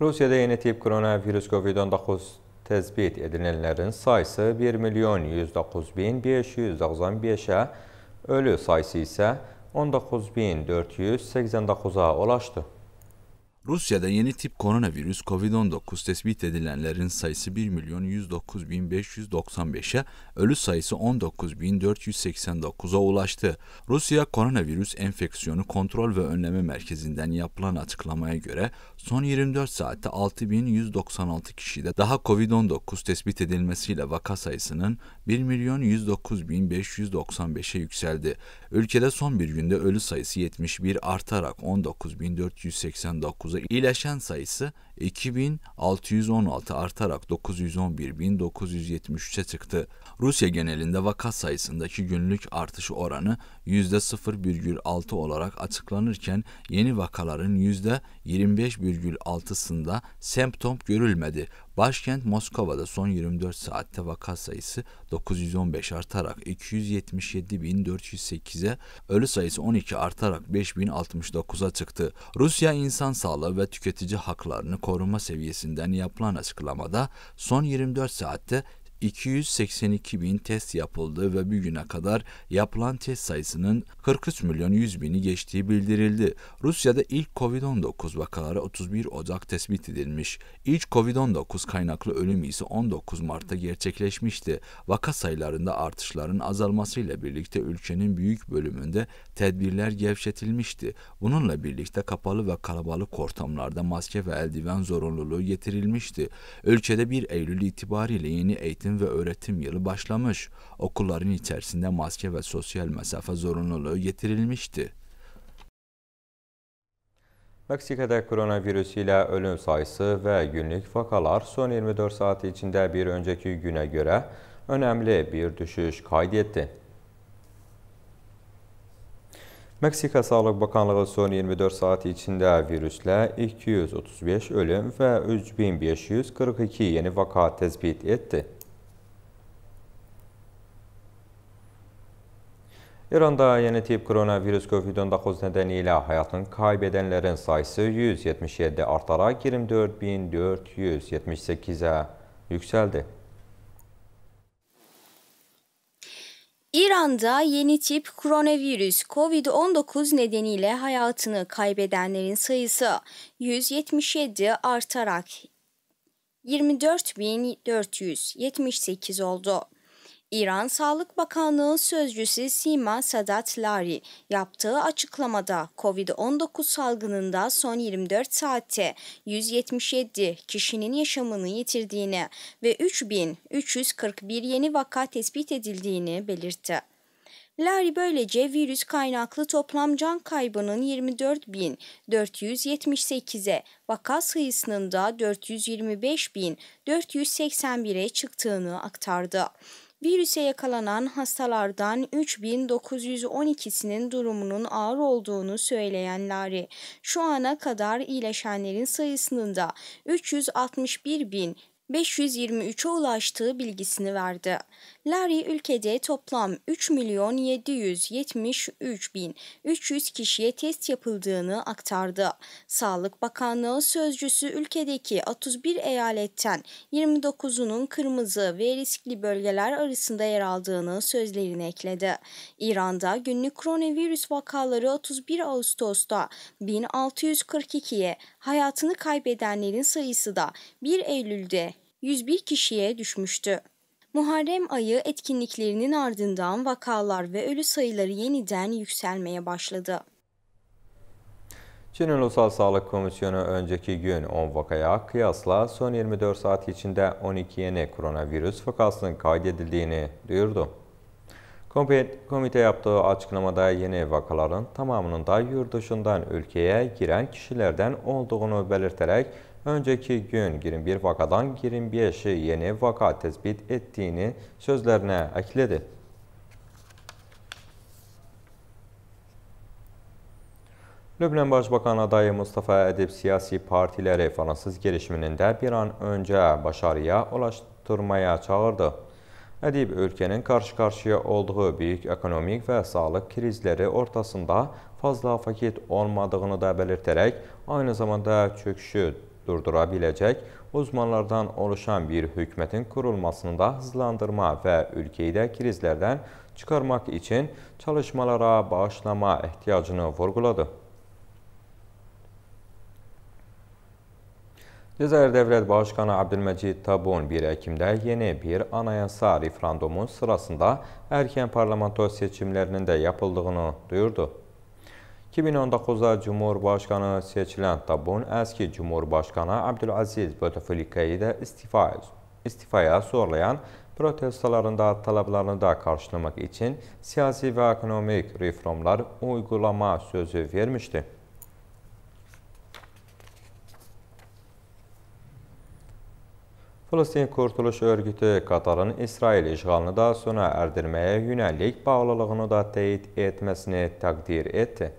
Rusiyada yeni tip koronavirüs COVID-19 tespit edilenlerin sayısı 1 milyon 109 bin 595'e, ölü sayısı ise 19 bin 489'a ulaştı. Rusya'da yeni tip koronavirüs COVID-19 tespit edilenlerin sayısı 1 milyon 109.595'e, ölü sayısı 19.489'a ulaştı. Rusya Koronavirüs Enfeksiyonu Kontrol ve Önleme Merkezi'nden yapılan açıklamaya göre son 24 saatte 6.196 kişide daha COVID-19 tespit edilmesiyle vaka sayısının 1 milyon 109.595'e yükseldi. Ülkede son bir günde ölü sayısı 71 artarak 19.489'a 19'da iyileşen sayısı 2616 artarak 911.973'e çıktı. Rusya genelinde vaka sayısındaki günlük artış oranı %0,6 olarak açıklanırken yeni vakaların %25,6'sında semptom görülmedi. Başkent Moskova'da son 24 saatte vaka sayısı 915 artarak 277.408'e, ölü sayısı 12 artarak 5069'a çıktı. Rusya İnsan Sağlığı ve Tüketici Haklarını Koruma Seviyesinden yapılan açıklamada son 24 saatte 282 bin test yapıldı ve bugüne kadar yapılan test sayısının 43 milyon 100 bini geçtiği bildirildi. Rusya'da ilk Covid-19 vakaları 31 Ocak tespit edilmiş. İlk Covid-19 kaynaklı ölüm ise 19 Mart'ta gerçekleşmişti. Vaka sayılarında artışların azalmasıyla birlikte ülkenin büyük bölümünde tedbirler gevşetilmişti. Bununla birlikte kapalı ve kalabalık ortamlarda maske ve eldiven zorunluluğu getirilmişti. Ülkede 1 Eylül itibariyle yeni eğitim eğitim ve öğretim yılı başlamış. Okulların içerisinde maske ve sosyal mesafe zorunluluğu getirilmişti. Meksika'da koronavirüs ile ölüm sayısı ve günlük vakalar son 24 saat içinde bir önceki güne göre önemli bir düşüş kaydetti. Meksika Sağlık Bakanlığı son 24 saat içinde virüsle 235 ölüm ve 3542 yeni vaka tespit etti. İranda yeni tip koronavirüs COVID-19 nedeniyle hayatını kaybedenlerin sayısı 177 artarak 24.478'e yükseldi. İran'da yeni tip koronavirüs COVID-19 nedeniyle hayatını kaybedenlerin sayısı 177 artarak 24.478 oldu. İran Sağlık Bakanlığı Sözcüsü Sima Sadat Lari yaptığı açıklamada COVID-19 salgınında son 24 saatte 177 kişinin yaşamını yitirdiğini ve 3341 yeni vaka tespit edildiğini belirtti. Lari böylece virüs kaynaklı toplam can kaybının 24.478'e, vaka sayısının da 425.481'e çıktığını aktardı. Virüse yakalanan hastalardan 3912'sinin durumunun ağır olduğunu söyleyen Lari, şu ana kadar iyileşenlerin sayısının da 361 bin 523'e ulaştığı bilgisini verdi. Larry ülkede toplam 3 milyon 773 bin 300 kişiye test yapıldığını aktardı. Sağlık Bakanlığı sözcüsü ülkedeki 31 eyaletten 29'unun kırmızı ve riskli bölgeler arasında yer aldığını sözlerine ekledi. İran'da günlük koronavirüs vakaları 31 Ağustos'ta 1642'ye, hayatını kaybedenlerin sayısı da 1 Eylül'de 101 kişiye düşmüştü. Muharrem ayı etkinliklerinin ardından vakalar ve ölü sayıları yeniden yükselmeye başladı. Çin Ulusal Sağlık Komisyonu önceki gün 10 vakaya kıyasla son 24 saat içinde 12 yeni koronavirüs vakasının kaydedildiğini duyurdu. Komite yaptığı açıklamada yeni vakaların tamamının da yurt dışından ülkeye giren kişilerden olduğunu belirterek önceki gün 21 vakadan 25'i yeni vaka tespit ettiğini sözlerine ekledi. Lübnan Başbakan adayı Mustafa Edip siyasi partileri Fransız gelişiminin de bir an önce başarıya ulaştırmaya çağırdı. Edip ülkenin karşı karşıya olduğu büyük ekonomik ve sağlık krizleri ortasında fazla vakit olmadığını da belirterek aynı zamanda çöküşü durdura biləcək, uzmanlardan oluşan bir hökumətin qurulmasında hızlandırma və ölkəyi də krizlərdən çıxarmaq üçün çalışmalara bağışlama ehtiyacını vurğuladı. Cəzayir Dövlət Başqanı Abdülməcid Tabun 1 Əkimdə yeni bir anayasa referandumu sırasında erkən parlamento seçimlərinin də yapıldığını duyurdu. 2019-da Cumhurbaşqanı seçilən Tabun əski Cumhurbaşqanı Abdülaziz Bouteflikeyi də istifa, istifaya zorlayan protestolarında tələblərini də qarşılamaq üçün siyasi və ekonomik reformlar uygulama sözü vermişdi. Filistin Qurtuluş Örgütü Qatarın İsrail işğalını da sona erdirməyə yönəlik bağlılığını da teyit etməsini təqdir etdi.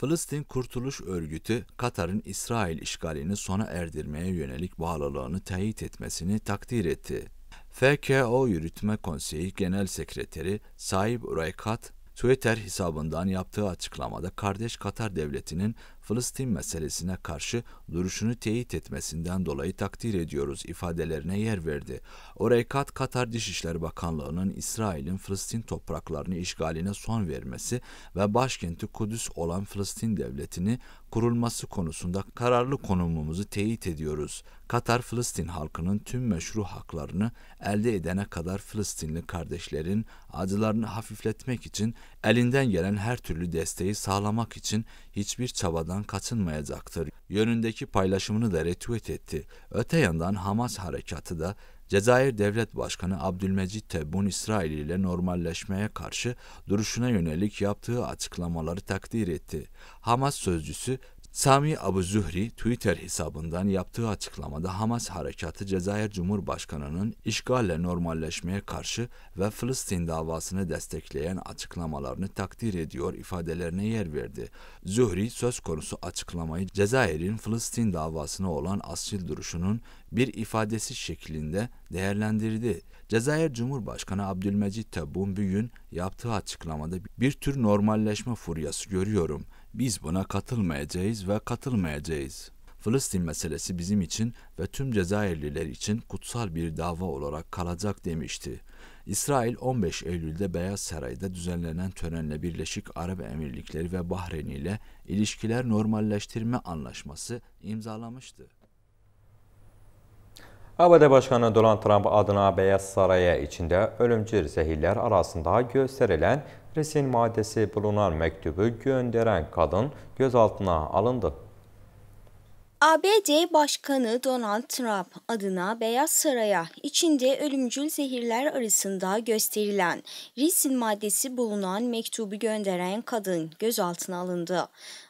Filistin Kurtuluş Örgütü, Katar'ın İsrail işgalini sona erdirmeye yönelik bağlılığını teyit etmesini takdir etti. FKO Yürütme Konseyi Genel Sekreteri Saib Uraykat, Twitter hesabından yaptığı açıklamada kardeş Katar Devleti'nin Filistin meselesine karşı duruşunu teyit etmesinden dolayı takdir ediyoruz ifadelerine yer verdi. Orekat Katar Dışişleri Bakanlığı'nın İsrail'in Filistin topraklarını işgaline son vermesi ve başkenti Kudüs olan Filistin Devleti'ni kurulması konusunda kararlı konumumuzu teyit ediyoruz. Katar Filistin halkının tüm meşru haklarını elde edene kadar Filistinli kardeşlerin acılarını hafifletmek için elinden gelen her türlü desteği sağlamak için hiçbir çabadan kaçınmayacaktır. Yönündeki paylaşımını da retweet etti. Öte yandan Hamas harekatı da Cezayir Devlet Başkanı Abdülmecit Tebboun İsrail ile normalleşmeye karşı duruşuna yönelik yaptığı açıklamaları takdir etti. Hamas sözcüsü Sami Abu Zuhri Twitter hesabından yaptığı açıklamada Hamas harekatı Cezayir Cumhurbaşkanı'nın işgalle normalleşmeye karşı ve Filistin davasını destekleyen açıklamalarını takdir ediyor ifadelerine yer verdi. Zuhri söz konusu açıklamayı Cezayir'in Filistin davasına olan asil duruşunun bir ifadesi şeklinde değerlendirdi. Cezayir Cumhurbaşkanı Abdülmecit Tebboun bugün yaptığı açıklamada bir tür normalleşme furyası görüyorum. Biz buna katılmayacağız ve katılmayacağız. Filistin meselesi bizim için ve tüm Cezayirliler için kutsal bir dava olarak kalacak demişti. İsrail 15 Eylül'de Beyaz Saray'da düzenlenen törenle Birleşik Arap Emirlikleri ve Bahreyn ile ilişkiler normalleştirme anlaşması imzalamıştı. ABD Başkanı Donald Trump adına Beyaz Saray'a içinde ölümcül zehirler arasında gösterilen resin maddesi bulunan mektubu gönderen kadın gözaltına alındı. ABD Başkanı Donald Trump adına Beyaz Saray'a içinde ölümcül zehirler arasında gösterilen risin maddesi bulunan mektubu gönderen kadın gözaltına alındı.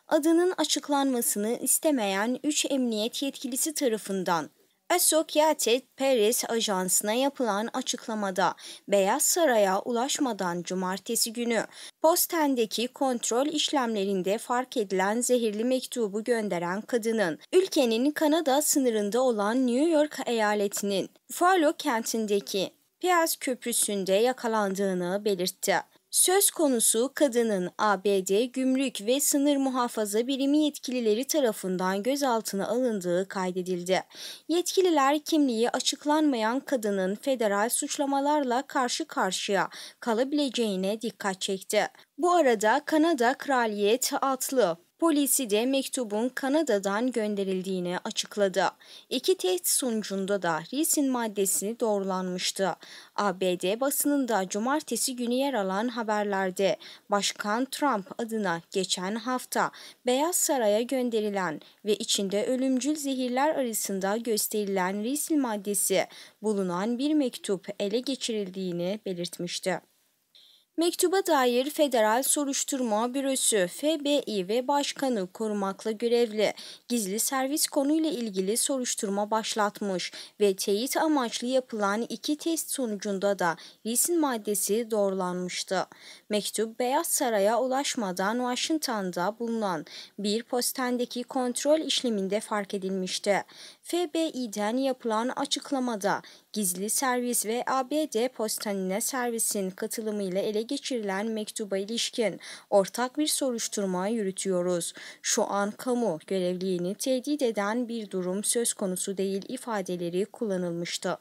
Adının açıklanmasını istemeyen 3 emniyet yetkilisi tarafından Associated Press ajansına yapılan açıklamada Beyaz Saray'a ulaşmadan cumartesi günü postendeki kontrol işlemlerinde fark edilen zehirli mektubu gönderen kadının ülkenin Kanada sınırında olan New York eyaletinin Buffalo kentindeki Piaz Köprüsü'nde yakalandığını belirtti. Söz konusu kadının ABD Gümrük ve Sınır Muhafaza Birimi yetkilileri tarafından gözaltına alındığı kaydedildi. Yetkililer kimliği açıklanmayan kadının federal suçlamalarla karşı karşıya kalabileceğine dikkat çekti. Bu arada Kanada Kraliyet adlı Polisi de mektubun Kanada'dan gönderildiğini açıkladı. İki test sonucunda da risin maddesi doğrulanmıştı. ABD basınında cumartesi günü yer alan haberlerde Başkan Trump adına geçen hafta Beyaz Saray'a gönderilen ve içinde ölümcül zehirler arasında gösterilen risil maddesi bulunan bir mektup ele geçirildiğini belirtmişti. Mektuba dair Federal Soruşturma Bürosu FBI ve Başkanı korumakla görevli gizli servis konuyla ilgili soruşturma başlatmış ve teyit amaçlı yapılan iki test sonucunda da risin maddesi doğrulanmıştı. Mektup Beyaz Saray'a ulaşmadan Washington'da bulunan bir postendeki kontrol işleminde fark edilmişti. FBI'den yapılan açıklamada gizli servis ve ABD postanine servisin katılımıyla ele geçirilen mektuba ilişkin ortak bir soruşturma yürütüyoruz. Şu an kamu görevliğini tehdit eden bir durum söz konusu değil ifadeleri kullanılmıştı.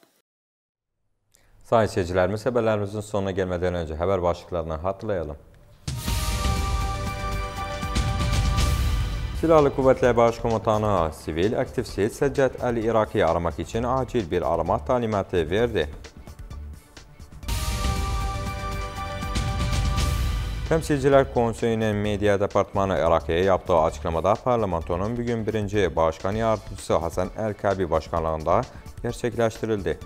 Sayın seyircilerimiz haberlerimizin sonuna gelmeden önce haber başlıklarını hatırlayalım. Silahlı Kuvvetler Başkomutanı sivil aktivist Seccet Ali Iraki'yi aramak için acil bir arama talimatı verdi. Temsilciler Konseyi'nin Medya Departmanı Iraki'ye yaptığı açıklamada parlamentonun bugün birinci başkan yardımcısı Hasan El-Kabi başkanlığında gerçekleştirildi.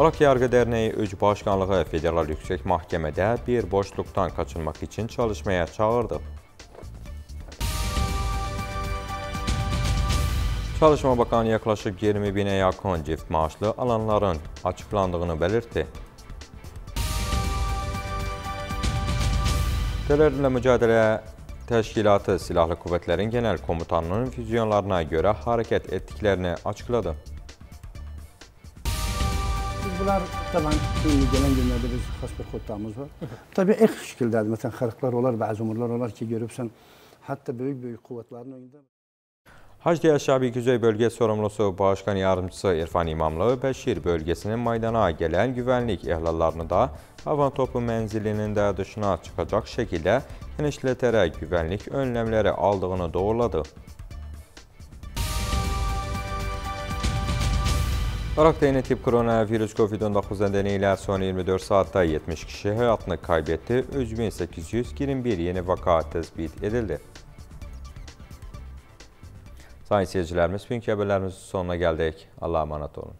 Irak Yargı Derneği Öc Başkanlığı Federal Yüksek Mahkemede bir boşluktan kaçınmak için çalışmaya çağırdı. Çalışma Bakanı yaklaşık 20 bine yakın çift maaşlı alanların açıklandığını belirtti. Terörle mücadele Teşkilatı Silahlı Kuvvetlerin Genel Komutanının füzyonlarına göre hareket ettiklerini açıkladı. bunlar tabii indi gələn günlərdə biz xas bir xottamız var. Təbii ex şəkildədir. Məsələn, xərqlər olar, bəzi umurlar olar ki, görübsən, hətta böyük-böyük qüvvətlərin önündə. Hacdiya Şabi Güzey Bölge Sorumlusu Başkan Yardımcısı İrfan İmamlı Bəşir bölgesinin maydana gələn güvənlik ihlallarını da havan topu mənzilinin də dışına çıxacaq şəkildə genişlətərək güvənlik önləmləri aldığını doğruladı. Irak'ta yeni tip koronavirüs COVID-19 nedeniyle son 24 saatte 70 kişi hayatını kaybetti. 3821 yeni vaka tespit edildi. Sayın seyircilerimiz, bugünkü haberlerimizin sonuna geldik. Allah'a emanet olun.